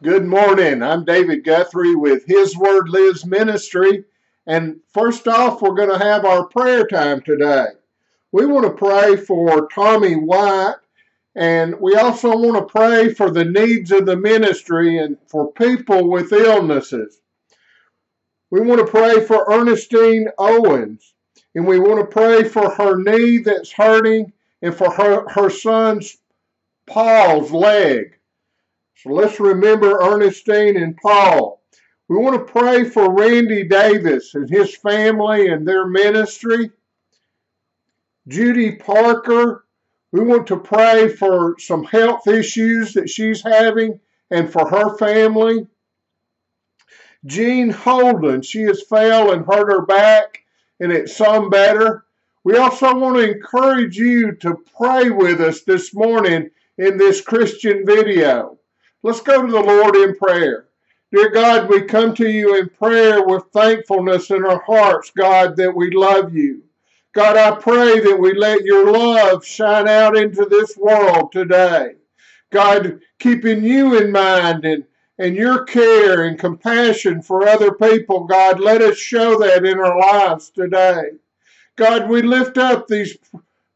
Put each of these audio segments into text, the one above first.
Good morning. I'm David Guthrie with His Word Lives Ministry. And first off, we're going to have our prayer time today. We want to pray for Tommy White, and we also want to pray for the needs of the ministry and for people with illnesses. We want to pray for Ernestine Owens, and we want to pray for her knee that's hurting and for her, her son's Paul's leg. So let's remember Ernestine and Paul. We want to pray for Randy Davis and his family and their ministry. Judy Parker, we want to pray for some health issues that she's having and for her family. Jean Holden, she has fell and hurt her back and it's some better. We also want to encourage you to pray with us this morning in this Christian video. Let's go to the Lord in prayer. Dear God, we come to you in prayer with thankfulness in our hearts, God, that we love you. God, I pray that we let your love shine out into this world today. God, keeping you in mind and, and your care and compassion for other people, God, let us show that in our lives today. God, we lift up these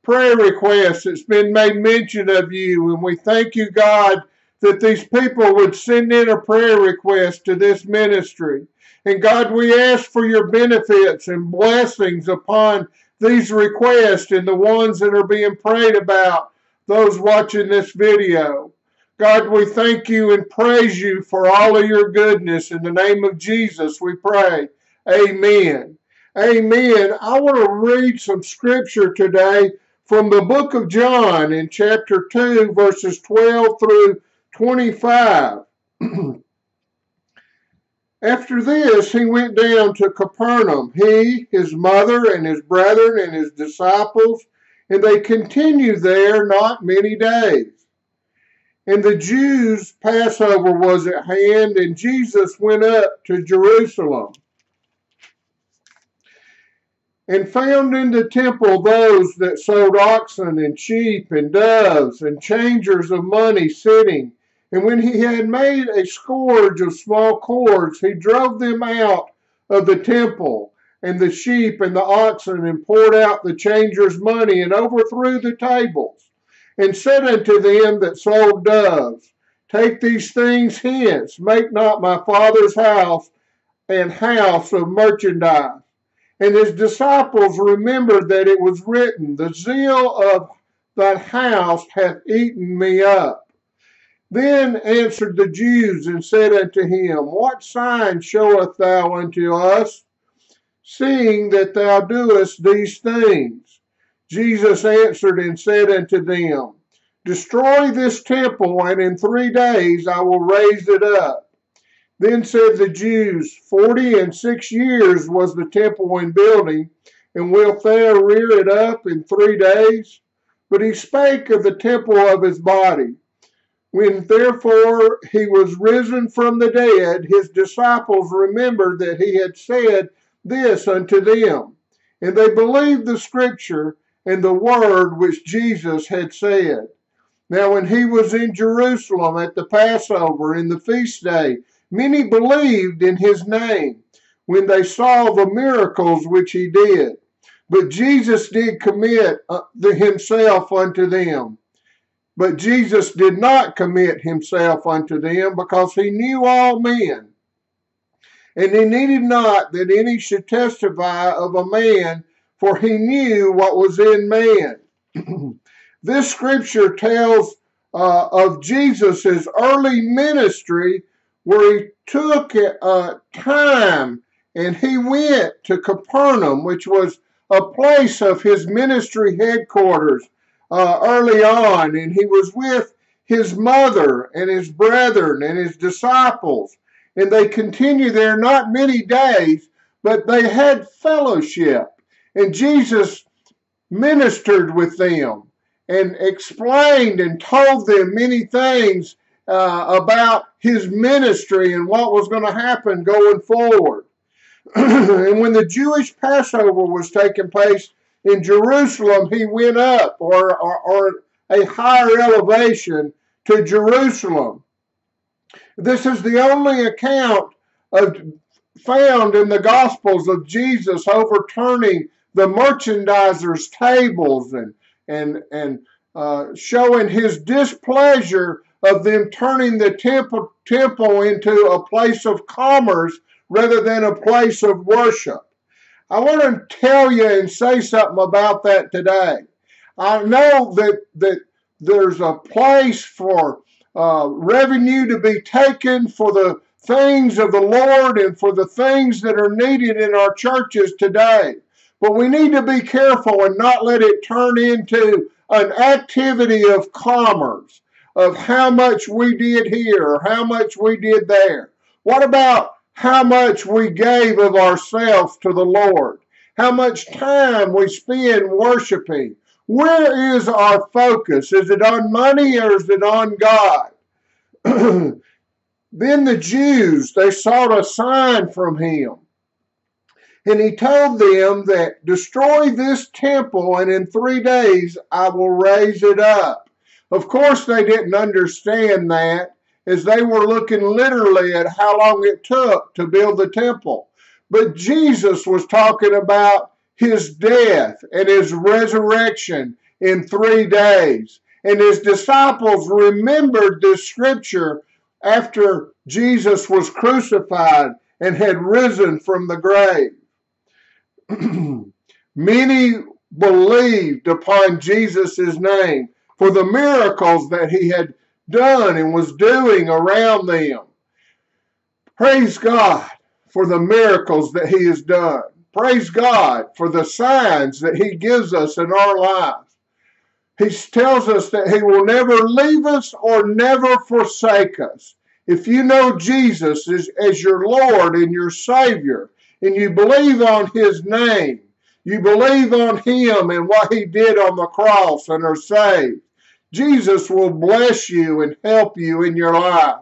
prayer requests that's been made mention of you, and we thank you, God, that these people would send in a prayer request to this ministry. And God, we ask for your benefits and blessings upon these requests and the ones that are being prayed about, those watching this video. God, we thank you and praise you for all of your goodness. In the name of Jesus, we pray. Amen. Amen. I want to read some scripture today from the book of John in chapter 2, verses 12 through 25. After this, he went down to Capernaum, he, his mother, and his brethren, and his disciples, and they continued there not many days. And the Jews' Passover was at hand, and Jesus went up to Jerusalem and found in the temple those that sold oxen and sheep and doves and changers of money sitting and when he had made a scourge of small cords, he drove them out of the temple, and the sheep and the oxen, and poured out the changers' money, and overthrew the tables, and said unto them that sold doves, Take these things hence, make not my father's house an house of merchandise. And his disciples remembered that it was written, The zeal of that house hath eaten me up. Then answered the Jews and said unto him, What sign showeth thou unto us, seeing that thou doest these things? Jesus answered and said unto them, Destroy this temple, and in three days I will raise it up. Then said the Jews, Forty and six years was the temple in building, and wilt thou rear it up in three days? But he spake of the temple of his body. When therefore he was risen from the dead, his disciples remembered that he had said this unto them. And they believed the scripture and the word which Jesus had said. Now, when he was in Jerusalem at the Passover in the feast day, many believed in his name when they saw the miracles which he did. But Jesus did commit uh, himself unto them but Jesus did not commit himself unto them because he knew all men. And he needed not that any should testify of a man, for he knew what was in man. this scripture tells uh, of Jesus' early ministry where he took uh, time and he went to Capernaum, which was a place of his ministry headquarters uh, early on, and he was with his mother and his brethren and his disciples. And they continued there not many days, but they had fellowship. And Jesus ministered with them and explained and told them many things uh, about his ministry and what was going to happen going forward. and when the Jewish Passover was taking place, in Jerusalem, he went up, or, or, or a higher elevation to Jerusalem. This is the only account of, found in the Gospels of Jesus overturning the merchandisers' tables and and and uh, showing his displeasure of them turning the temple temple into a place of commerce rather than a place of worship. I want to tell you and say something about that today. I know that that there's a place for uh, revenue to be taken for the things of the Lord and for the things that are needed in our churches today. But we need to be careful and not let it turn into an activity of commerce, of how much we did here or how much we did there. What about how much we gave of ourselves to the Lord? How much time we spend worshiping? Where is our focus? Is it on money or is it on God? then the Jews, they sought a sign from him. And he told them that destroy this temple and in three days I will raise it up. Of course, they didn't understand that as they were looking literally at how long it took to build the temple. But Jesus was talking about his death and his resurrection in three days. And his disciples remembered this scripture after Jesus was crucified and had risen from the grave. Many believed upon Jesus' name for the miracles that he had done and was doing around them. Praise God for the miracles that he has done. Praise God for the signs that he gives us in our lives. He tells us that he will never leave us or never forsake us. If you know Jesus as, as your Lord and your Savior, and you believe on his name, you believe on him and what he did on the cross and are saved, Jesus will bless you and help you in your life.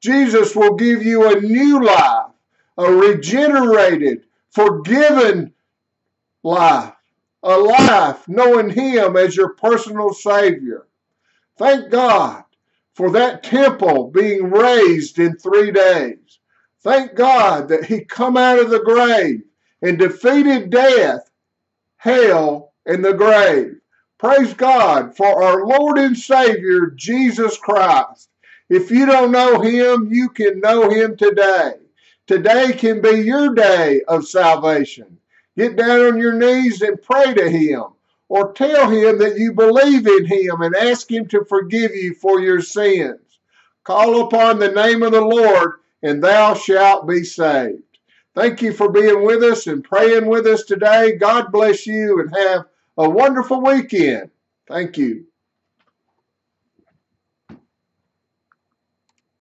Jesus will give you a new life, a regenerated, forgiven life, a life knowing him as your personal Savior. Thank God for that temple being raised in three days. Thank God that he come out of the grave and defeated death, hell, and the grave. Praise God for our Lord and Savior, Jesus Christ. If you don't know him, you can know him today. Today can be your day of salvation. Get down on your knees and pray to him or tell him that you believe in him and ask him to forgive you for your sins. Call upon the name of the Lord and thou shalt be saved. Thank you for being with us and praying with us today. God bless you and have a wonderful weekend. Thank you.